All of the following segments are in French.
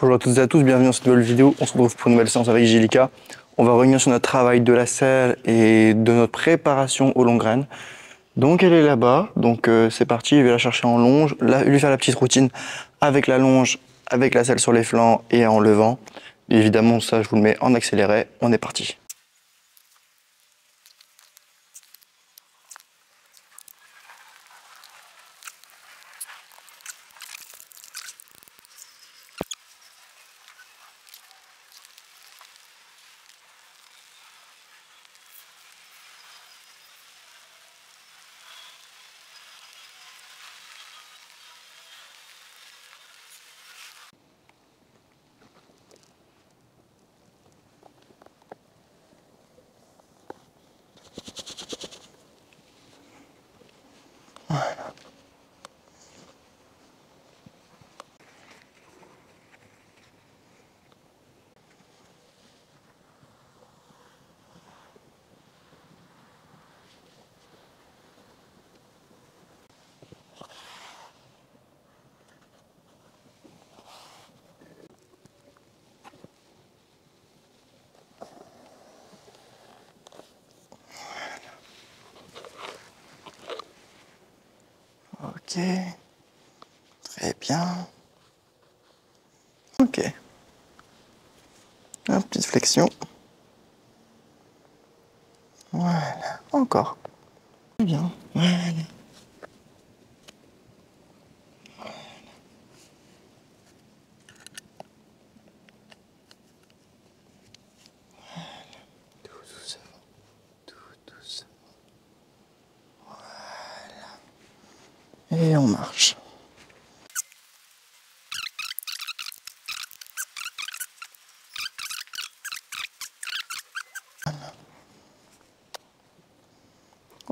Bonjour à toutes et à tous, bienvenue dans cette nouvelle vidéo. On se retrouve pour une nouvelle séance avec Gilika. On va revenir sur notre travail de la selle et de notre préparation aux longues graines. Donc elle est là-bas, donc euh, c'est parti, je vais la chercher en longe, lui faire la petite routine avec la longe, avec la selle sur les flancs et en levant. évidemment ça je vous le mets en accéléré, on est parti. Ok. Très bien. Ok. Une petite flexion. Voilà. Encore. Très bien. Voilà. Et on marche.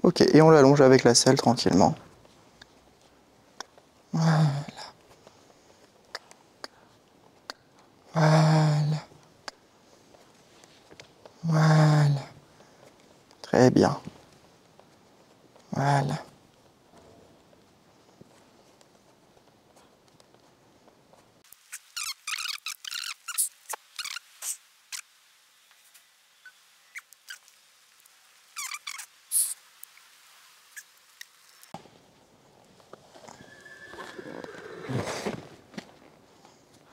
Ok, et on l'allonge avec la selle tranquillement. Voilà. Voilà. Voilà. Très bien. Voilà.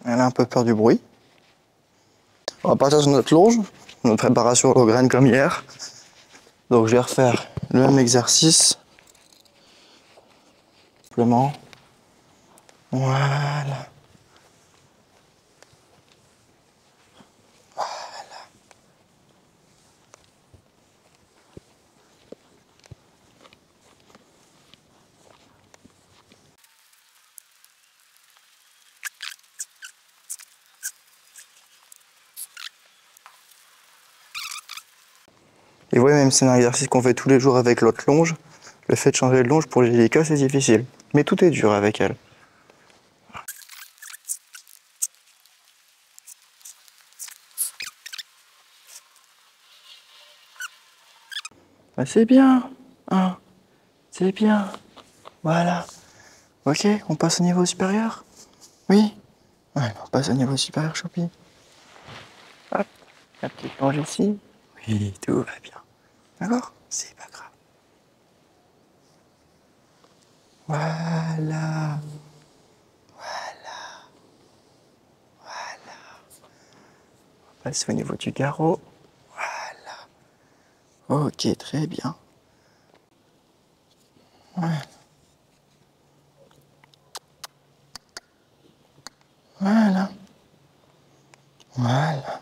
Elle a un peu peur du bruit. On va partir sur notre longe, notre préparation aux graines comme hier. Donc je vais refaire le même exercice. Simplement. Voilà. Et voyez, même c'est un exercice qu'on fait tous les jours avec l'autre longe. Le fait de changer de longe pour Angélica, c'est difficile. Mais tout est dur avec elle. Ah, c'est bien. Hein c'est bien. Voilà. Ok, on passe au niveau supérieur? Oui Ouais, on passe au niveau supérieur, Choupi. Hop, la petite longe ici. Oui, tout va bien. D'accord? C'est pas grave. Voilà. Voilà. Voilà. On passe au niveau du garrot. Voilà. Ok, très bien. Voilà. Voilà. Voilà.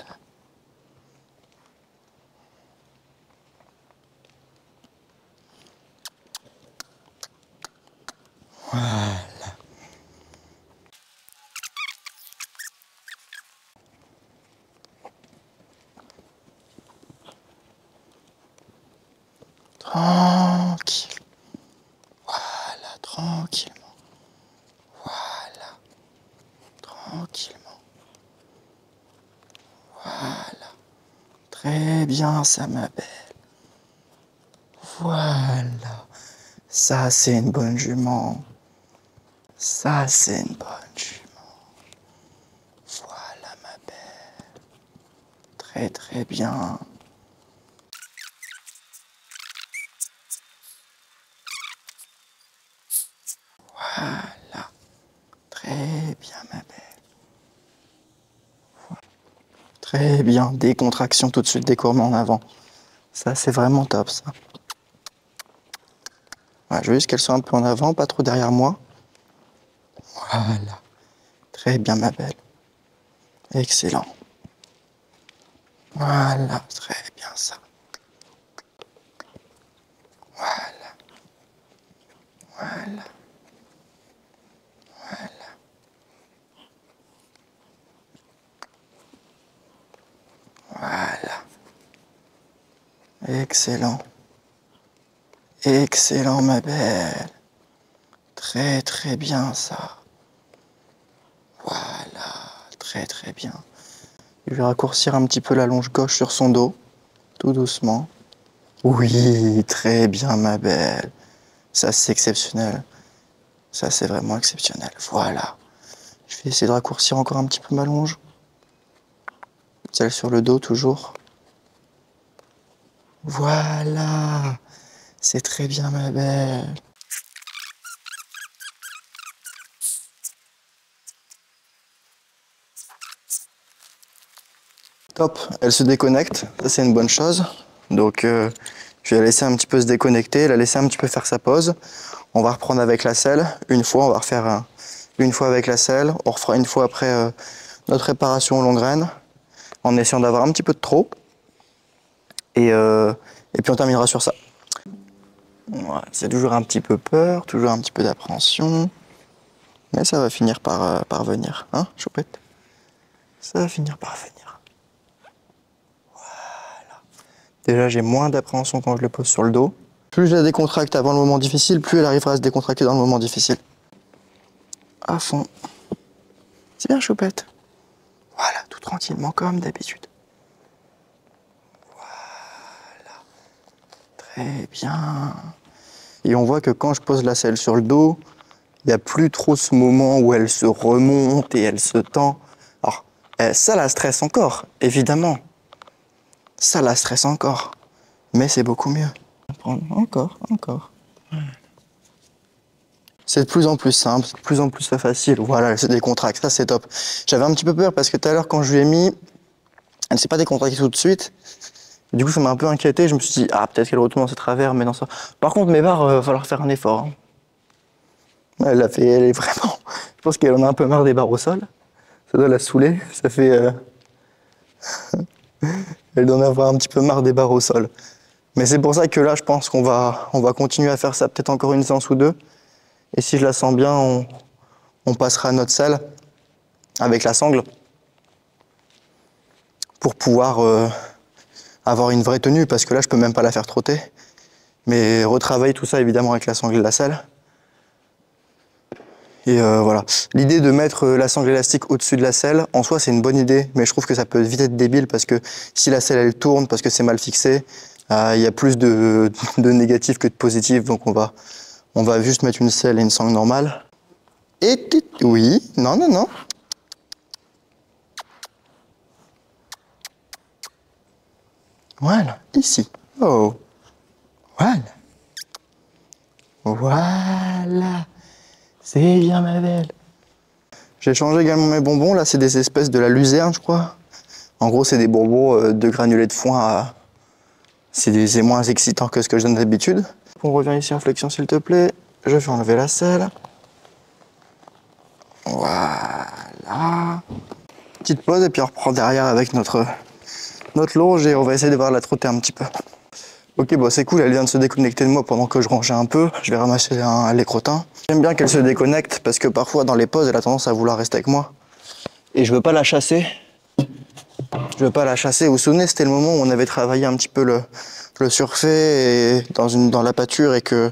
Eh bien, ça ma belle. Voilà. Ça, c'est une bonne jument. Ça, c'est une bonne jument. Voilà, ma belle. Très, très bien. Voilà. Très bien, ma belle. Très bien. Décontraction tout de suite, décourement en avant. Ça, c'est vraiment top, ça. je veux juste qu'elle soit un peu en avant, pas trop derrière moi. Voilà. Très bien, ma belle. Excellent. Voilà, très bien ça. Voilà. Voilà. Voilà. Excellent. Excellent, ma belle. Très, très bien ça. Voilà, très, très bien. Je vais raccourcir un petit peu la longe gauche sur son dos, tout doucement. Oui, très bien, ma belle. Ça, c'est exceptionnel. Ça, c'est vraiment exceptionnel. Voilà. Je vais essayer de raccourcir encore un petit peu ma longe. Celle sur le dos, toujours. Voilà. C'est très bien, ma belle. Top, elle se déconnecte, ça c'est une bonne chose. Donc euh, je vais la laisser un petit peu se déconnecter, la laisser un petit peu faire sa pause. On va reprendre avec la selle, une fois, on va refaire une fois avec la selle, on refera une fois après euh, notre réparation aux longues graines, en essayant d'avoir un petit peu de trop. Et, euh, puis on terminera sur ça. c'est toujours un petit peu peur, toujours un petit peu d'appréhension, mais ça va finir par, par venir, hein, choupette? Ça va finir par venir. Déjà, j'ai moins d'appréhension quand je le pose sur le dos. Plus je la décontracte avant le moment difficile, plus elle arrivera à se décontracter dans le moment difficile. À fond. C'est bien, choupette. Voilà, tout tranquillement, comme d'habitude. Voilà. Très bien. Et on voit que quand je pose la selle sur le dos, il n'y a plus trop ce moment où elle se remonte et elle se tend. Alors, eh, ça la stresse encore, évidemment ça la stresse encore. Mais c'est beaucoup mieux. Encore, encore. C'est de plus en plus simple, de plus en plus facile. Voilà, c'est des contracts, ça c'est top. J'avais un petit peu peur parce que tout à l'heure quand je lui ai mis, elle ne s'est pas décontractée tout de suite. Du coup, ça m'a un peu inquiété. Je me suis dit, ah, peut-être qu'elle retourne dans ses travers, mais non, ça. Par contre, mes barres, il euh, va falloir faire un effort. Hein. Elle l'a fait, elle est vraiment. Je pense qu'elle en a un peu marre des barres au sol. Ça doit la saouler. Ça fait. Euh, elle doit en avoir un petit peu marre des barres au sol. Mais c'est pour ça que là, je pense qu'on va, on va continuer à faire ça peut-être encore une séance ou deux. Et si je la sens bien, on, passera notre selle avec la sangle pour pouvoir euh, avoir une vraie tenue, parce que là, je peux même pas la faire trotter. Mais retravailler tout ça évidemment avec la sangle et la selle. Et euh, voilà. L'idée de mettre euh, la sangle élastique au-dessus de la selle, en soi, c'est une bonne idée, mais je trouve que ça peut vite être débile parce que si la selle elle tourne parce que c'est mal fixé, il y a plus de, de négatifs que de positifs, donc on va, on va juste mettre une selle et une sangle normale. Et oui, non, non, non. Voilà, ici. Oh. Voilà. Voilà. C'est bien ma belle. J'ai changé également mes bonbons. Là, c'est des espèces de la luzerne, je crois. En gros, c'est des bonbons euh, de granulés de foin. C'est moins excitant que ce que je donne d'habitude. On revient ici en flexion, s'il te plaît. Je vais enlever la selle. Voilà. Petite pause et puis on reprend derrière avec notre, notre longe et on va essayer de voir la trotter un petit peu. Ok, bon c'est cool, elle vient de se déconnecter de moi pendant que je rangeais un peu. Je vais ramasser un, les crottins. J'aime bien qu'elle se déconnecte parce que parfois dans les pauses, elle a tendance à vouloir rester avec moi. Et je veux pas la chasser. Je veux pas la chasser. Vous vous souvenez, c'était le moment où on avait travaillé un petit peu le, le surfait dans, une, dans la pâture et que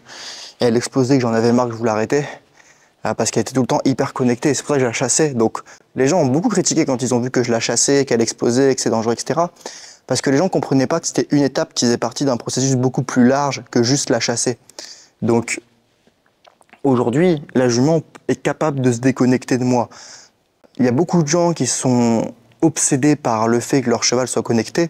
elle explosait, que j'en avais marre, que je voulais arrêter. Ah, parce qu'elle était tout le temps hyper connectée. C'est pour ça que je la chassais. Donc les gens ont beaucoup critiqué quand ils ont vu que je la chassais, qu'elle explosait, que c'est dangereux, etc parce que les gens ne comprenaient pas que c'était une étape qui faisait partie d'un processus beaucoup plus large que juste la chasser. Donc aujourd'hui, la jument est capable de se déconnecter de moi. Il y a beaucoup de gens qui sont obsédés par le fait que leur cheval soit connecté.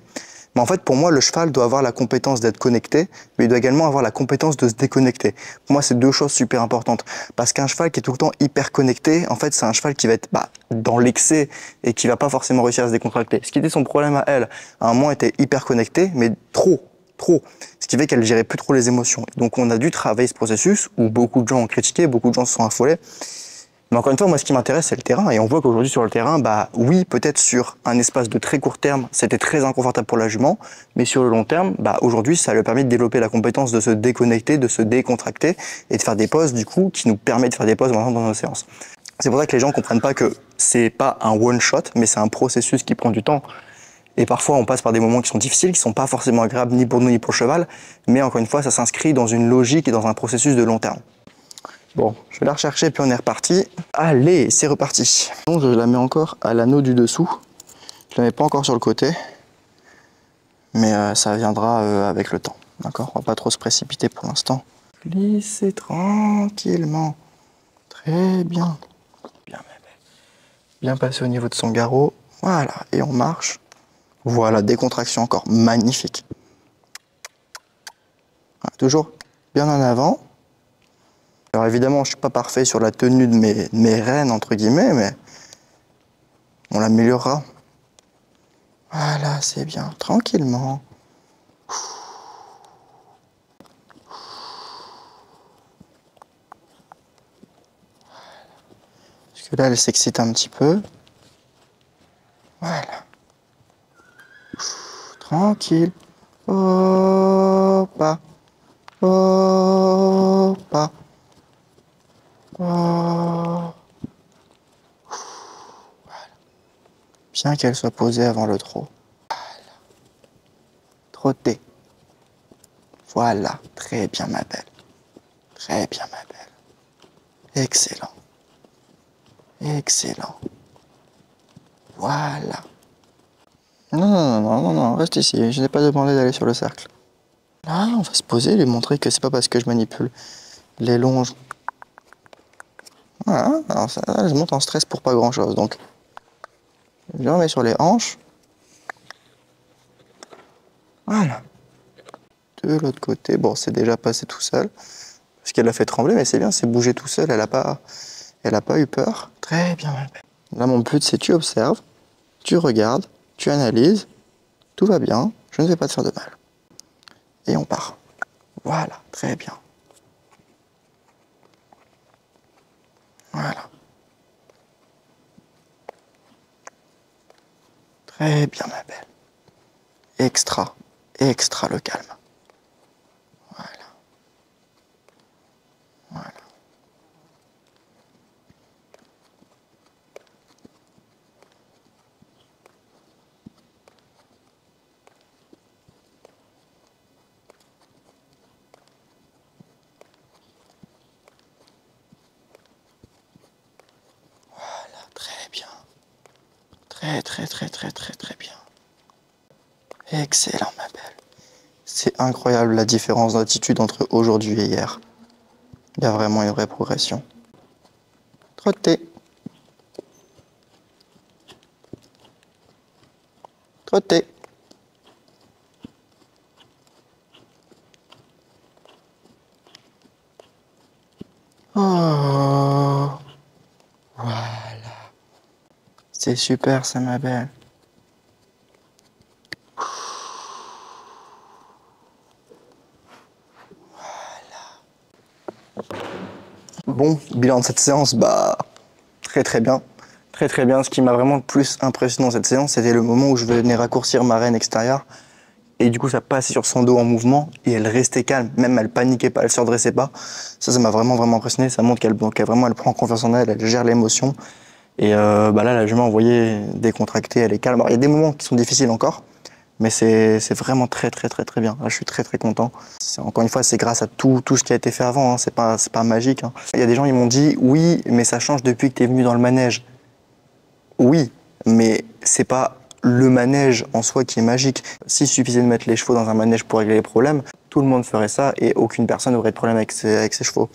Mais en fait, pour moi, le cheval doit avoir la compétence d'être connecté, mais il doit également avoir la compétence de se déconnecter. Pour moi, c'est deux choses super importantes. Parce qu'un cheval qui est tout le temps hyper connecté, en fait, c'est un cheval qui va être bah, dans l'excès et qui va pas forcément réussir à se décontracter. Ce qui était son problème à elle, à un moment, était hyper connecté, mais trop, trop. Ce qui fait qu'elle gérait plus trop les émotions. Donc, on a dû travailler ce processus où beaucoup de gens ont critiqué, beaucoup de gens se sont affolés. Mais encore une fois, moi, ce qui m'intéresse, c'est le terrain. Et on voit qu'aujourd'hui, sur le terrain, bah oui, peut-être sur un espace de très court terme, c'était très inconfortable pour la jument. Mais sur le long terme, bah aujourd'hui, ça lui a permis de développer la compétence de se déconnecter, de se décontracter et de faire des pauses, du coup, qui nous permet de faire des pauses dans nos séances. C'est pour ça que les gens comprennent pas que c'est pas un one shot, mais c'est un processus qui prend du temps. Et parfois, on passe par des moments qui sont difficiles, qui sont pas forcément agréables ni pour nous ni pour le cheval. Mais encore une fois, ça s'inscrit dans une logique et dans un processus de long terme. Bon, je vais la rechercher puis on est reparti. Allez, c'est reparti. je la mets encore à l'anneau du dessous. Je la mets pas encore sur le côté, mais euh, ça viendra euh, avec le temps. D'accord? On va pas trop se précipiter pour l'instant. Glissez tranquillement. Très bien. Bien, bien passé au niveau de son garrot. Voilà, et on marche. Voilà, décontraction encore. Magnifique. toujours bien en avant. Alors évidemment, je suis pas parfait sur la tenue de mes, mes rênes, entre guillemets, mais on l'améliorera. Voilà, c'est bien, tranquillement. Parce que là, elle s'excite un petit peu. Voilà. Tranquille. Oh, pas. Oh, pas. Bien qu'elle soit posée avant le trot. Voilà. Voilà. Très bien, ma belle. Très bien, ma belle. Excellent. Excellent. Voilà. Non, non, non, non, non, reste ici. Je n'ai pas demandé d'aller sur le cercle. Là, on va se poser, lui montrer que c'est pas parce que je manipule les longes voilà, alors ça, en stress pour pas grand chose. Donc, je remets sur les hanches. Voilà. De l'autre côté, bon, c'est déjà passé tout seul. Parce qu'elle l'a fait trembler, mais c'est bien, c'est bougé tout seul. Elle a pas, elle a pas eu peur. Très bien, Là, mon but, c'est tu observes, tu regardes, tu analyses. Tout va bien, je ne vais pas te faire de mal. Et on part. Voilà, très bien. Très bien, ma belle. Extra, extra le calme. Très, très, très, très, très, très bien. Excellent, ma belle. C'est incroyable la différence d'attitude entre aujourd'hui et hier. Il y a vraiment une vraie progression. Trotter. Trotter. Oh. C'est super ça, ma. Voilà. Bon, bilan de cette séance, bah très très bien. Très très bien. Ce qui m'a vraiment le plus impressionné dans cette séance, c'était le moment où je venais raccourcir ma reine extérieure. Et du coup, ça passait sur son dos en mouvement et elle restait calme. Même elle paniquait pas, elle se redressait pas. Ça, ça m'a vraiment vraiment impressionné. Ça montre qu'elle vraiment elle prend confiance en elle, elle gère l'émotion. Et euh, bah là, la jument, vous décontractée, elle est calme. il y a des moments qui sont difficiles encore, mais c'est vraiment très, très, très, très bien. Là, je suis très, très content. Encore une fois, c'est grâce à tout, tout ce qui a été fait avant. Hein. C'est pas, pas magique. Hein. Il y a des gens, ils m'ont dit, oui, mais ça change depuis que tu es venu dans le manège. Oui, mais c'est pas le manège en soi qui est magique. S'il suffisait de mettre les chevaux dans un manège pour régler les problèmes, tout le monde ferait ça et aucune personne n'aurait de problème avec ses, chevaux.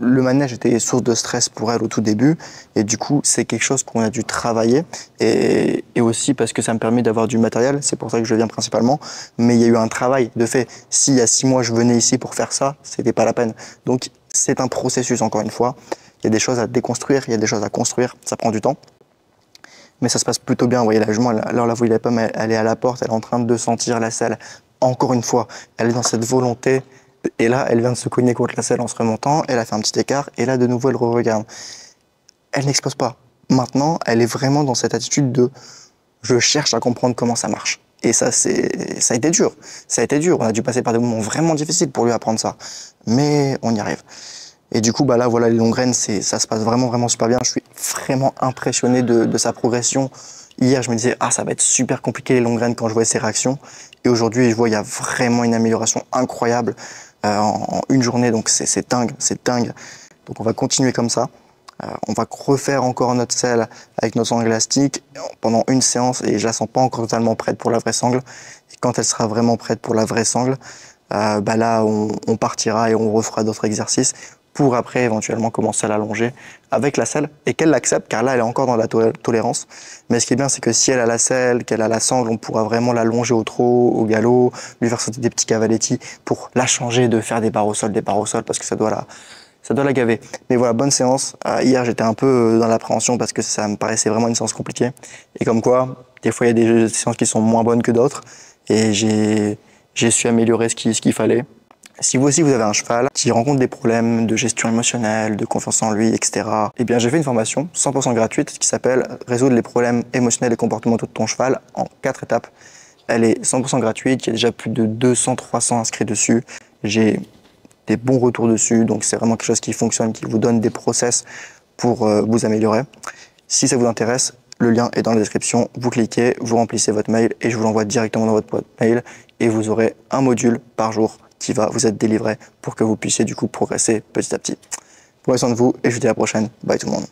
Le manège était source de stress pour elle au tout début et du coup c'est quelque chose qu'on a dû travailler et, aussi parce que ça me permet d'avoir du matériel, c'est pour ça que je viens principalement, mais il y a eu un travail de fait. S'il y a six mois je venais ici pour faire ça, c'était pas la peine. Donc c'est un processus encore une fois. Il y a des choses à déconstruire, il y a des choses à construire, ça prend du temps mais ça se passe plutôt bien. Vous voyez, la jument, alors là, vous voyez pas, mais elle est à la porte, elle est en train de sentir la selle. Encore une fois, elle est dans cette volonté. Et là, elle vient de se cogner contre la selle en se remontant. Elle a fait un petit écart. Et là, de nouveau, elle re-regarde. Elle n'explose pas. Maintenant, elle est vraiment dans cette attitude de je cherche à comprendre comment ça marche. Et ça, c'est, ça a été dur. Ça a été dur. On a dû passer par des moments vraiment difficiles pour lui apprendre ça. Mais on y arrive. Et du coup, bah là, voilà, les longues graines, ça se passe vraiment, vraiment super bien. Je suis vraiment impressionné de, de, sa progression. Hier, je me disais, ah, ça va être super compliqué les longues graines quand je vois ses réactions. Et aujourd'hui, je vois, il y a vraiment une amélioration incroyable euh, en, une journée. Donc, c'est dingue, c'est dingue. Donc, on va continuer comme ça. Euh, on va refaire encore notre selle avec nos sangles élastiques pendant une séance et je la sens pas encore totalement prête pour la vraie sangle. Et quand elle sera vraiment prête pour la vraie sangle, euh, bah là, on partira et on refera d'autres exercices pour après éventuellement commencer à l'allonger avec la selle et qu'elle l'accepte car là elle est encore dans la tolérance. Mais ce qui est bien c'est que si elle a la selle, qu'elle a la sangle, on pourra vraiment l'allonger au trot, au galop, lui faire sauter des petits cavaletti pour la changer de faire des barres au sol, des barres au sol parce que ça doit la, ça doit la gaver. Mais voilà, bonne séance. Euh, hier j'étais un peu euh, dans l'appréhension parce que ça me paraissait vraiment une séance compliquée. Et comme quoi, des fois il y a des séances qui sont moins bonnes que d'autres et j'ai su améliorer ce qu'il ce qu'il fallait. Si vous aussi vous avez un cheval qui rencontre des problèmes de gestion émotionnelle, de confiance en lui, etc., eh bien j'ai fait une formation 100% gratuite qui s'appelle Résoudre les problèmes émotionnels et comportementaux de ton cheval en quatre étapes. Elle est 100% gratuite, il y a déjà plus de 200-300 inscrits dessus. J'ai des bons retours dessus, donc c'est vraiment quelque chose qui fonctionne, qui vous donne des process pour euh, vous améliorer. Si ça vous intéresse, le lien est dans la description. Vous cliquez, vous remplissez votre mail et je vous l'envoie directement dans votre boîte mail et vous aurez un module par jour qui va vous être délivré pour que vous puissiez du coup progresser petit à petit. Prenez soin de vous et je vous dis à la prochaine. Bye tout le monde.